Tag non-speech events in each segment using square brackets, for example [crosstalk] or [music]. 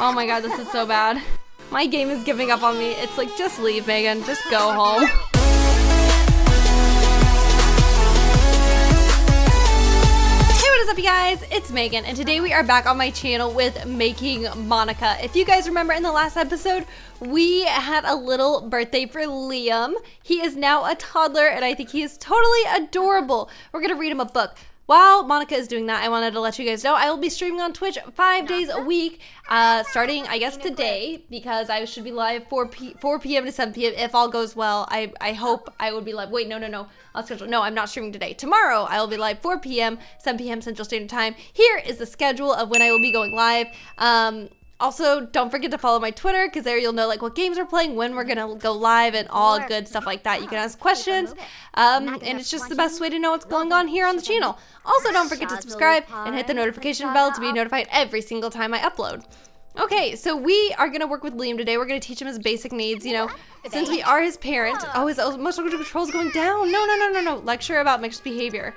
Oh my god, this is so bad. My game is giving up on me. It's like, just leave, Megan. Just go home. is up you guys it's Megan and today we are back on my channel with making Monica if you guys remember in the last episode we had a little birthday for Liam he is now a toddler and I think he is totally adorable we're gonna read him a book while Monica is doing that, I wanted to let you guys know I will be streaming on Twitch five days a week, uh, starting, I guess, today, because I should be live 4, p 4 p.m. to 7 p.m. if all goes well. I, I hope I would be live. Wait, no, no, no. I'll schedule. No, I'm not streaming today. Tomorrow, I will be live 4 p.m., 7 p.m. Central Standard Time. Here is the schedule of when I will be going live. Um, also, don't forget to follow my Twitter because there you'll know like what games we're playing, when we're gonna go live, and all good stuff like that. You can ask questions, um, and it's just the best way to know what's going on here on the channel. Also, don't forget to subscribe and hit the notification bell to be notified every single time I upload. Okay, so we are gonna work with Liam today. We're gonna teach him his basic needs, you know, since we are his parent. Oh, his emotional control is going down. No, no, no, no, no. Lecture about mixed behavior.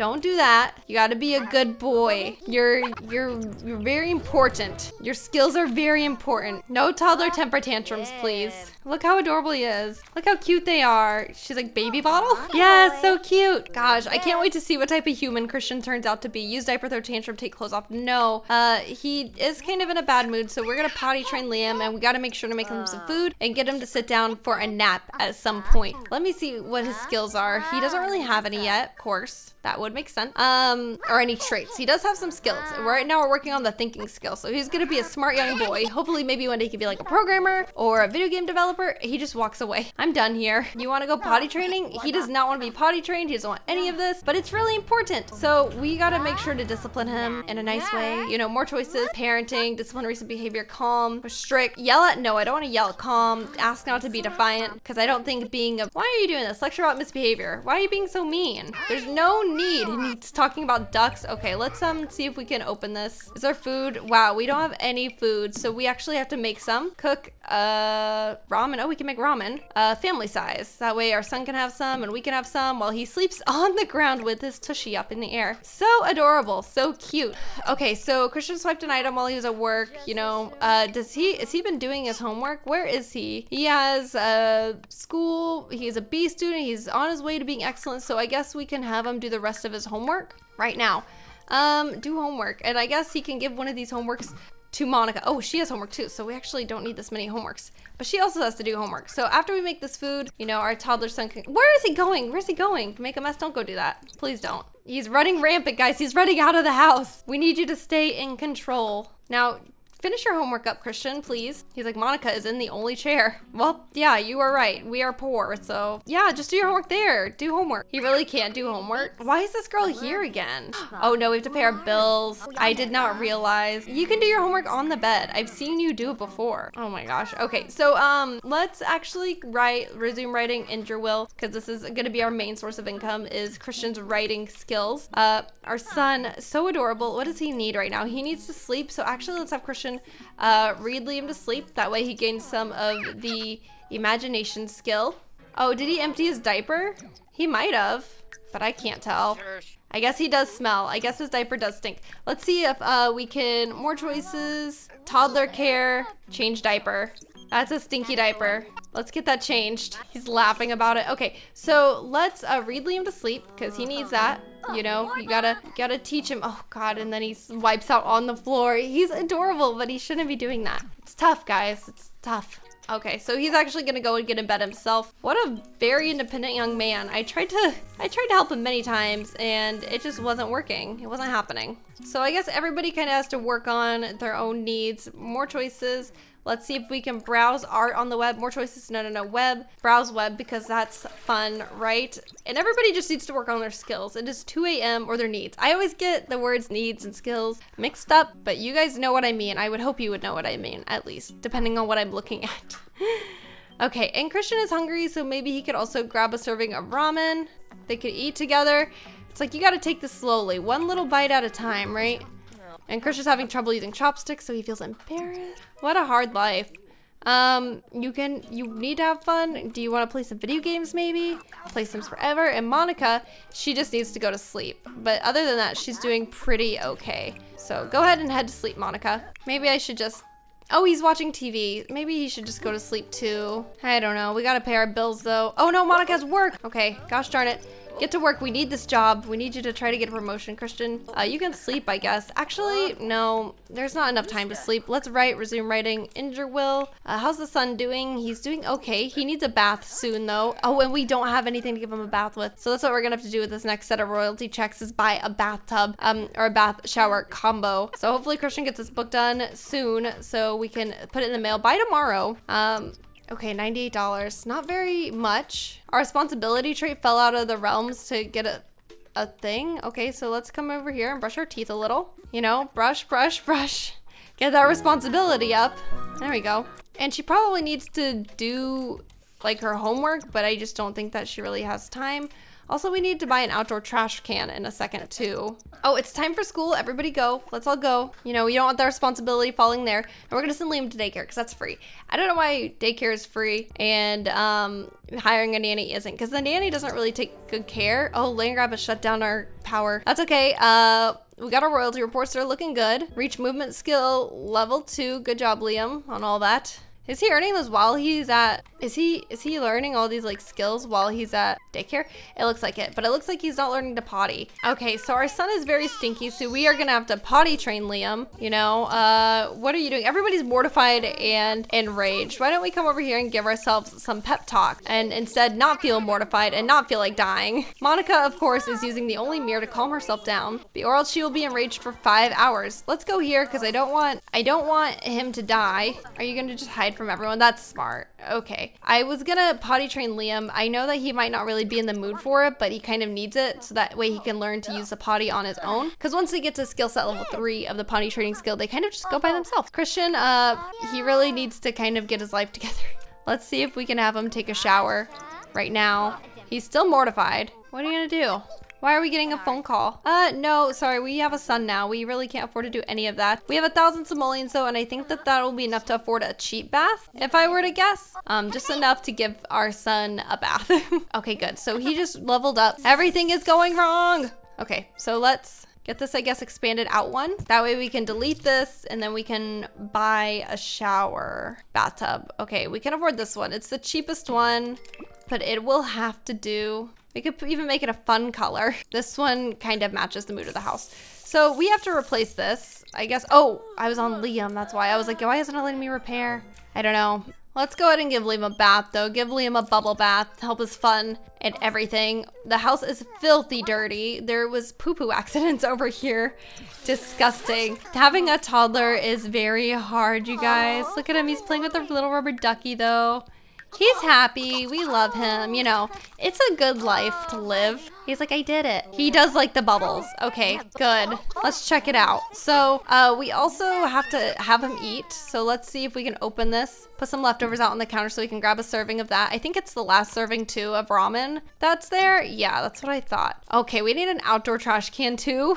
Don't do that. You gotta be a good boy. You're, you're, you're very important. Your skills are very important. No toddler temper tantrums, please. Look how adorable he is. Look how cute they are. She's like, baby bottle? Yeah, so cute. Gosh, I can't wait to see what type of human Christian turns out to be. Use diaper, throw tantrum, take clothes off. No, uh, he is kind of in a bad mood, so we're gonna potty train Liam, and we gotta make sure to make him some food and get him to sit down for a nap at some point. Let me see what his skills are. He doesn't really have any yet, of course. That would make sense. Um, or any traits. He does have some skills. Right now we're working on the thinking skill. So he's gonna be a smart young boy. Hopefully maybe one day he can be like a programmer or a video game developer. He just walks away. [laughs] I'm done here. You wanna go potty training? He does not wanna be potty trained. He doesn't want any of this, but it's really important. So we gotta make sure to discipline him in a nice way. You know, more choices, parenting, discipline recent behavior, calm, strict, yell at, no, I don't wanna yell, calm, ask not to be defiant, because I don't think being a, why are you doing this? Lecture about misbehavior. Why are you being so mean? There's no need. And he's talking about ducks. Okay, let's um see if we can open this. Is our food? Wow, we don't have any food, so we actually have to make some. Cook uh ramen. Oh, we can make ramen. Uh, family size. That way our son can have some and we can have some while he sleeps [laughs] on the ground with his tushy up in the air. So adorable, so cute. Okay, so Christian swiped an item while he was at work. You know, uh, does he? Is he been doing his homework? Where is he? He has uh school. He's a B student. He's on his way to being excellent. So I guess we can have him do the rest of his his homework right now. Um, do homework. And I guess he can give one of these homeworks to Monica. Oh, she has homework too, so we actually don't need this many homeworks. But she also has to do homework. So after we make this food, you know, our toddler son can... Where is he going? Where's he going? Make a mess? Don't go do that. Please don't. He's running rampant, guys. He's running out of the house. We need you to stay in control. Now, Finish your homework up, Christian, please. He's like, Monica is in the only chair. Well, yeah, you are right. We are poor, so yeah, just do your homework there. Do homework. He really can't do homework. Why is this girl here again? [gasps] Oh no, we have to pay our bills. I did not realize. You can do your homework on the bed. I've seen you do it before. Oh my gosh. Okay, so um, let's actually write, resume writing in your will, because this is gonna be our main source of income is Christian's writing skills. Uh, our son, so adorable. What does he need right now? He needs to sleep, so actually let's have Christian uh, read Liam to sleep. That way he gains some of the imagination skill. Oh, did he empty his diaper? He might have, but I can't tell. I guess he does smell. I guess his diaper does stink. Let's see if uh, we can, more choices, toddler care, change diaper. That's a stinky diaper. Let's get that changed. He's laughing about it. Okay, so let's uh, read Liam to sleep because he needs that. You know, you gotta gotta teach him. Oh God, and then he wipes out on the floor. He's adorable, but he shouldn't be doing that. It's tough, guys. It's tough. Okay, so he's actually gonna go and get in bed himself. What a very independent young man. I tried to I tried to help him many times and it just wasn't working. It wasn't happening. So I guess everybody kind of has to work on their own needs. More choices. Let's see if we can browse art on the web. More choices. No, no, no. Web. Browse web because that's fun, right? And everybody just needs to work on their skills. It is 2 a.m. or their needs. I always get the words needs and skills mixed up, but you guys know what I mean. I would hope you would know what I mean, at least, depending on what I'm looking [laughs] at. okay, and Christian is hungry, so maybe he could also grab a serving of ramen. They could eat together. It's like you gotta take this slowly, one little bite at a time, right? And Christian's having trouble using chopsticks, so he feels embarrassed. What a hard life. Um, you can, you need to have fun. Do you want to play some video games maybe? Play Sims Forever. And Monica, she just needs to go to sleep. But other than that, she's doing pretty okay. So go ahead and head to sleep, Monica. Maybe I should just Oh, he's watching TV. Maybe he should just go to sleep too. I don't know. We gotta pay our bills though. Oh no, Monica has work. Okay, gosh darn it. Get to work. We need this job. We need you to try to get a promotion, Christian. Uh, you can sleep, I guess. Actually, no. There's not enough time to sleep. Let's write. Resume writing. Injure Will. Uh, how's the son doing? He's doing okay. He needs a bath soon, though. Oh, and we don't have anything to give him a bath with. So that's what we're going to have to do with this next set of royalty checks is buy a bathtub um, or a bath shower combo. So hopefully Christian gets this book done soon so we can put it in the mail by tomorrow. Um, Okay, $98. Not very much. Our responsibility trait fell out of the realms to get a, a thing. Okay, so let's come over here and brush our teeth a little. You know, brush, brush, [laughs] brush. Get that responsibility up. There we go. And she probably needs to do like her homework, but I just don't think that she really has time. Also, we need to buy an outdoor trash can in a second too. Oh, it's time for school. Everybody go. Let's all go. You know, we don't want the responsibility falling there. And we're going to send Liam to daycare because that's free. I don't know why daycare is free and um, hiring a nanny isn't because the nanny doesn't really take good care. Oh, Landgraab has shut down our power. That's okay. Uh, we got our royalty reports. They're looking good. Reach movement skill level two. Good job, Liam, on all that. Is he earning those while he's at, is he, is he learning all these like skills while he's at daycare? It looks like it, but it looks like he's not learning to potty. Okay, so our son is very stinky, so we are gonna have to potty train Liam, you know? Uh, what are you doing? Everybody's mortified and enraged. Why don't we come over here and give ourselves some pep talk and instead not feel mortified and not feel like dying? Monica, of course, is using the only mirror to calm herself down, or else she will be enraged for five hours. Let's go here because I don't want, I don't want him to die. Are you gonna just hide from everyone. That's smart. Okay. I was gonna potty train Liam. I know that he might not really be in the mood for it, but he kind of needs it so that way he can learn to use the potty on his own. Because once they get to skill set level three of the potty training skill, they kind of just go by themselves. Christian, uh, he really needs to kind of get his life [laughs] together. Let's see if we can have him take a shower right now. He's still mortified. What are you gonna do? Why are we getting a phone call? Uh, no, sorry, we have a son now. We really can't afford to do any of that. We have a thousand simoleons though, and I think that that will be enough to afford a cheap bath, if I were to guess. Um, just enough to give our son a bath. [laughs] okay, good. So he just leveled up. Everything is going wrong. Okay, so let's get this, I guess, expanded out one. That way we can delete this and then we can buy a shower bathtub. Okay, we can afford this one. It's the cheapest one, but it will have to do. We could even make it a fun color. [laughs] This one kind of matches the mood of the house. So we have to replace this, I guess. Oh, I was on Liam. That's why I was like, why isn't it letting me repair? I don't know. Let's go ahead and give Liam a bath though. Give Liam a bubble bath. To help his fun and everything. The house is filthy dirty. There was poo-poo [laughs] accidents over here. Disgusting. Having a toddler is very hard, you guys. Look at him. He's playing with a little rubber ducky though. He's happy. We love him. You know, it's a good life to live. He's like, I did it. He does like the bubbles. Okay, good. Let's check it out. So uh, we also have to have him eat. So let's see if we can open this. Put some leftovers out on the counter so we can grab a serving of that. I think it's the last serving too of ramen that's there. Yeah, that's what I thought. Okay, we need an outdoor trash can too.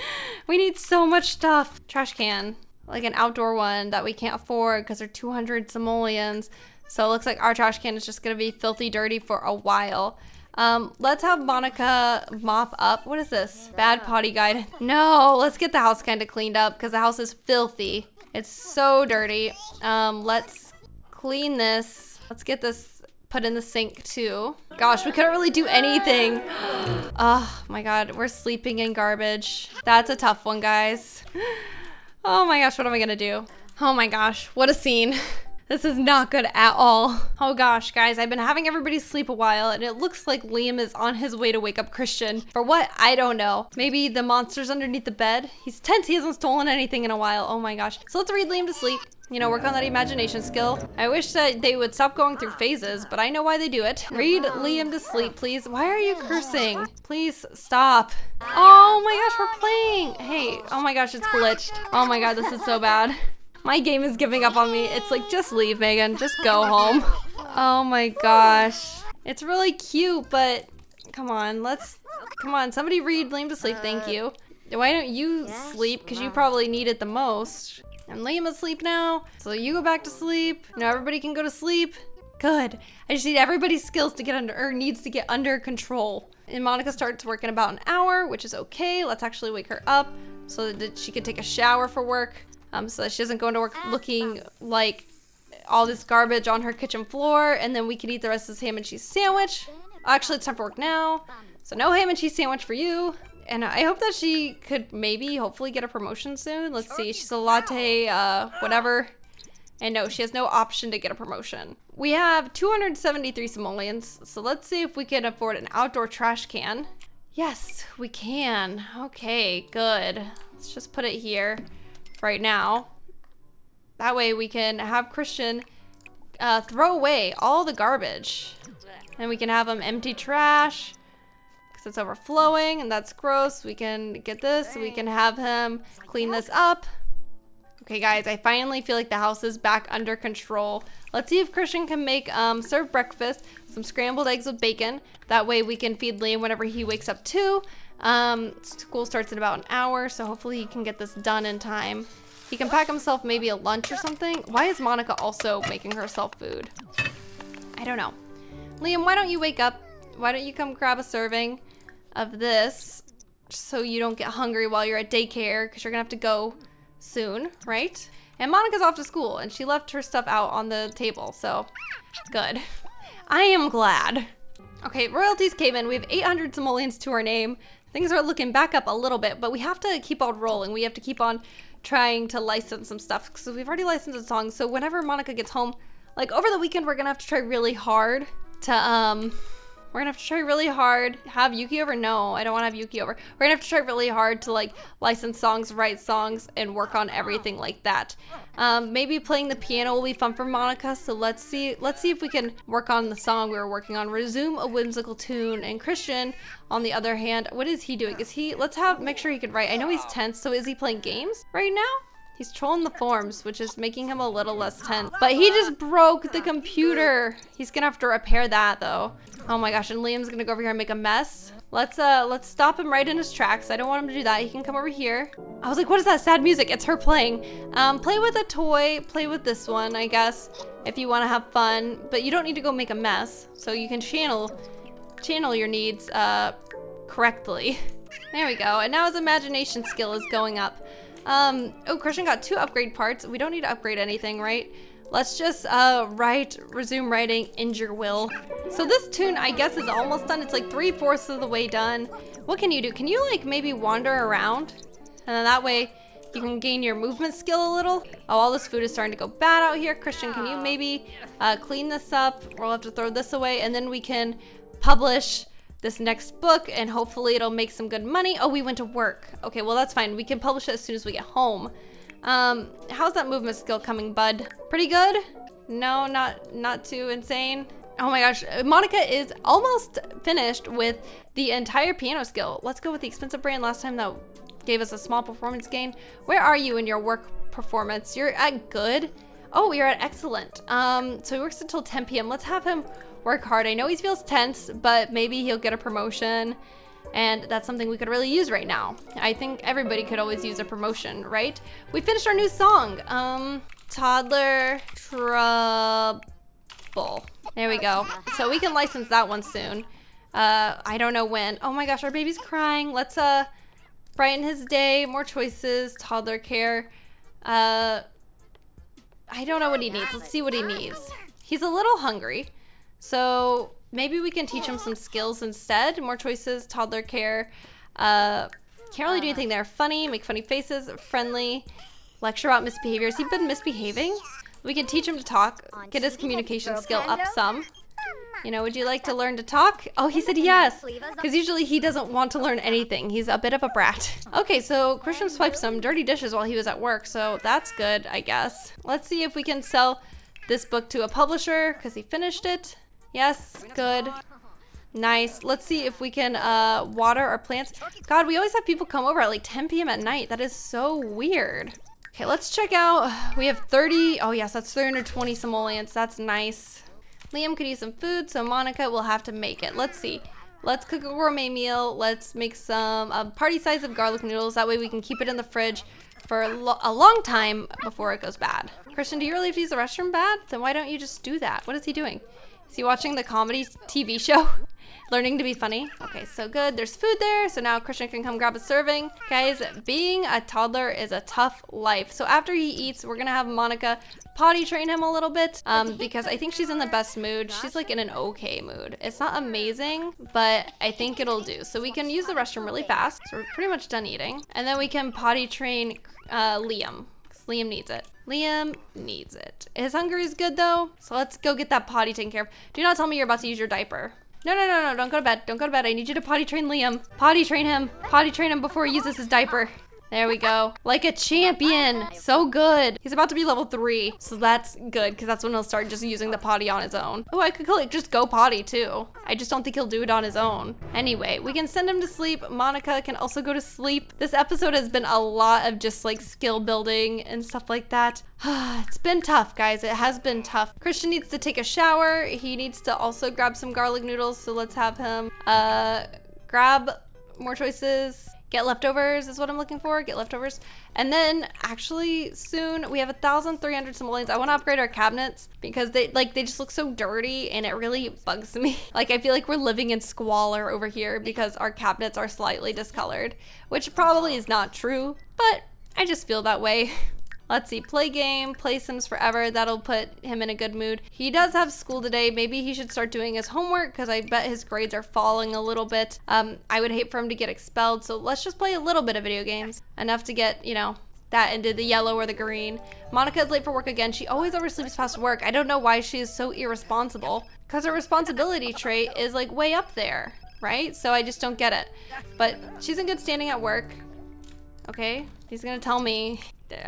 [laughs] we need so much stuff. Trash can like an outdoor one that we can't afford because they're 200 simoleons. So it looks like our trash can is just going to be filthy dirty for a while. Um, let's have Monica mop up. What is this? Bad potty guide. [laughs] No, let's get the house kind of cleaned up because the house is filthy. It's so dirty. Um, let's clean this. Let's get this put in the sink too. Gosh, we couldn't really do anything. [gasps] oh my god, we're sleeping in garbage. That's a tough one, guys. Oh my gosh, what am I gonna do? Oh my gosh, what a scene. [laughs] This is not good at all. Oh gosh, guys, I've been having everybody sleep a while and it looks like Liam is on his way to wake up Christian. For what? I don't know. Maybe the monster's underneath the bed? He's tense, he hasn't stolen anything in a while. Oh my gosh. So let's read Liam to sleep. You know, work on that imagination skill. I wish that they would stop going through phases, but I know why they do it. Read Liam to sleep, please. Why are you cursing? Please stop. Oh my gosh, we're playing. Hey, oh my gosh, it's glitched. Oh my god, this is so bad. My game is giving up on me. It's like, just leave, Megan. Just go home. Oh my gosh. It's really cute, but come on, let's, come on, somebody read Liam to sleep, thank you. Why don't you sleep? Because you probably need it the most. I'm Liam asleep now, so you go back to sleep. Now everybody can go to sleep. Good. I just need everybody's skills to get under, or needs to get under control. And Monica starts work in about an hour, which is okay. Let's actually wake her up so that she can take a shower for work. um, so that she doesn't go into work looking like all this garbage on her kitchen floor. And then we can eat the rest of this ham and cheese sandwich. Actually, it's time for work now. So no ham and cheese sandwich for you. And I hope that she could maybe, hopefully get a promotion soon. Let's see. She's a latte, uh, whatever. And no, she has no option to get a promotion. We have 273 simoleons, so let's see if we can afford an outdoor trash can. Yes, we can. Okay, good. Let's just put it here right now. That way we can have Christian uh, throw away all the garbage. And we can have him empty trash because it's overflowing and that's gross. We can get this. We can have him clean this up. Okay, guys, I finally feel like the house is back under control. Let's see if Christian can make, um, serve breakfast, some scrambled eggs with bacon. That way we can feed Liam whenever he wakes up too. Um, school starts in about an hour, so hopefully he can get this done in time. He can pack himself maybe a lunch or something. Why is Monica also making herself food? I don't know. Liam, why don't you wake up? Why don't you come grab a serving of this so you don't get hungry while you're at daycare because you're to have to go soon, right? And Monica's off to school and she left her stuff out on the table, so good. I am glad. Okay, royalties came in. We have 800 simoleons to our name. Things are looking back up a little bit, but we have to keep on rolling. We have to keep on trying to license some stuff because we've already licensed a song. So whenever Monica gets home, like over the weekend, we're gonna have to try really hard to um we're gonna have to try really hard. Have Yuki over? No, I don't wanna have Yuki over. We're gonna have to try really hard to like license songs, write songs, and work on everything like that. Um, maybe playing the piano will be fun for Monica, so let's see let's see if we can work on the song we were working on. Resume a whimsical tune. And Christian, on the other hand, what is he doing? Is he let's have make sure he can write. I know he's tense, so is he playing games right now? He's trolling the forums, which is making him a little less tense. But he just broke the computer. He's gonna have to repair that though. Oh my gosh, and Liam's gonna go over here and make a mess. Let's uh let's stop him right in his tracks. I don't want him to do that. He can come over here. I was like, what is that sad music? It's her playing. Um, play with a toy, play with this one, I guess, if you wanna have fun. But you don't need to go make a mess. So you can channel channel your needs uh correctly. There we go. And now his imagination skill is going up. Um, oh, Christian got two upgrade parts. We don't need to upgrade anything, right? Let's just uh, write, resume writing, injure will. So this tune, I guess, is almost done. It's like three-fourths of the way done. What can you do? Can you like maybe wander around? And then that way you can gain your movement skill a little. Oh, all this food is starting to go bad out here. Christian, can you maybe uh, clean this up? We'll have to throw this away and then we can publish this next book and hopefully it'll make some good money. Oh, we went to work. Okay, well that's fine. We can publish it as soon as we get home. Um, how's that movement skill coming, bud? Pretty good? No, not not too insane. Oh my gosh, Monica is almost finished with the entire piano skill. Let's go with the expensive brand last time that gave us a small performance gain. Where are you in your work performance? You're at good? Oh, you're at excellent. Um, so he works until 10 p.m. Let's have him work hard. I know he feels tense, but maybe he'll get a promotion. And that's something we could really use right now. I think everybody could always use a promotion, right? We finished our new song. Um, Toddler Trouble. There we go. So we can license that one soon. Uh, I don't know when. Oh my gosh, our baby's crying. Let's uh brighten his day. More choices. Toddler care. Uh, I don't know what he needs. Let's see what he needs. He's a little hungry. So maybe we can teach him some skills instead. More choices, toddler care. Uh, can't really do anything there. Funny, make funny faces, friendly, lecture about misbehavior. Has he been misbehaving? We can teach him to talk, get his communication skill up some. You know, would you like to learn to talk? Oh, he said yes. Because usually he doesn't want to learn anything. He's a bit of a brat. Okay, so Christian swiped some dirty dishes while he was at work, so that's good, I guess. Let's see if we can sell this book to a publisher because he finished it. Yes, good. Nice. Let's see if we can uh, water our plants. God, we always have people come over at like 10 p.m. at night. That is so weird. Okay, let's check out. We have 30. Oh, yes, that's 320 simoleons. That's nice. Liam could use some food, so Monica will have to make it. Let's see. Let's cook a gourmet meal. Let's make some uh, party size of garlic noodles. That way we can keep it in the fridge for a, lo a, long time before it goes bad. Christian, do you really have to use the restroom bad? Then why don't you just do that? What is he doing? Is he watching the comedy TV show? [laughs] Learning to be funny. Okay, so good. There's food there. So now Christian can come grab a serving. Guys, being a toddler is a tough life. So after he eats, we're going to have Monica potty train him a little bit um, because I think she's in the best mood. She's like in an okay mood. It's not amazing, but I think it'll do. So we can use the restroom really fast. So we're pretty much done eating. And then we can potty train uh, Liam. Liam needs it. Liam needs it. His hunger is good though, so let's go get that potty taken care of. Do not tell me you're about to use your diaper. No, no, no, no, don't go to bed. Don't go to bed. I need you to potty train Liam. Potty train him. Potty train him before he uses his diaper. There we go. Like a champion. So good. He's about to be level three. So that's good because that's when he'll start just using the potty on his own. Oh, I could like, just go potty too. I just don't think he'll do it on his own. Anyway, we can send him to sleep. Monica can also go to sleep. This episode has been a lot of just like skill building and stuff like that. [sighs] it's been tough, guys. It has been tough. Christian needs to take a shower. He needs to also grab some garlic noodles. So let's have him uh, grab more choices Get leftovers is what I'm looking for. Get leftovers. And then actually soon we have 1,300 simoleons. I want to upgrade our cabinets because they like they just look so dirty and it really bugs me. [laughs] Like I feel like we're living in squalor over here because our cabinets are slightly discolored, which probably is not true, but I just feel that way. [laughs] Let's see, play game, play Sims Forever. That'll put him in a good mood. He does have school today. Maybe he should start doing his homework because I bet his grades are falling a little bit. Um, I would hate for him to get expelled. So let's just play a little bit of video games. Enough to get, you know, that into the yellow or the green. Monica is late for work again. She always oversleeps past work. I don't know why she is so irresponsible because her responsibility trait is like way up there, right? So I just don't get it. But she's in good standing at work. Okay, he's gonna tell me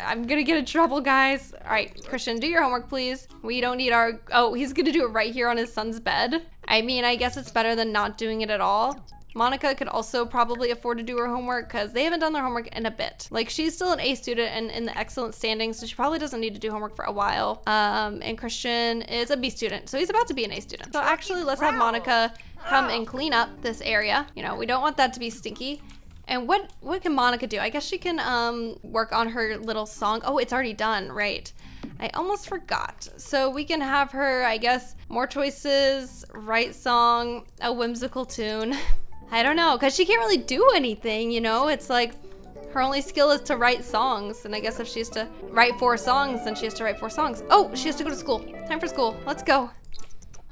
I'm gonna get in trouble, guys. All right, Christian, do your homework, please. We don't need our, oh, he's gonna do it right here on his son's bed. I mean, I guess it's better than not doing it at all. Monica could also probably afford to do her homework because they haven't done their homework in a bit. Like she's still an A student and in the excellent standing, so she probably doesn't need to do homework for a while. Um, and Christian is a B student, so he's about to be an A student. So actually, let's have Monica come and clean up this area. You know, we don't want that to be stinky. And what what can Monica do? I guess she can um, work on her little song. Oh, it's already done, right? I almost forgot. So we can have her, I guess, more choices, write song, a whimsical tune. [laughs] I don't know, because she can't really do anything, you know? It's like her only skill is to write songs. And I guess if she has to write four songs, then she has to write four songs. Oh, she has to go to school. Time for school. Let's go.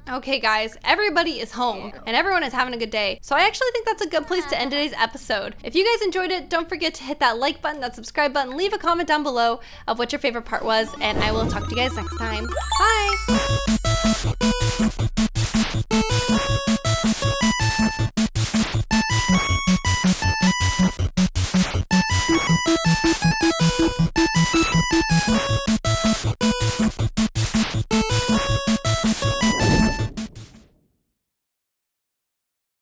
Okay, guys, everybody is home and everyone is having a good day. So I actually think that's a good place to end today's episode. If you guys enjoyed it, don't forget to hit that like button, that subscribe button, leave a comment down below of what your favorite part was, and I will talk to you guys next time. Bye!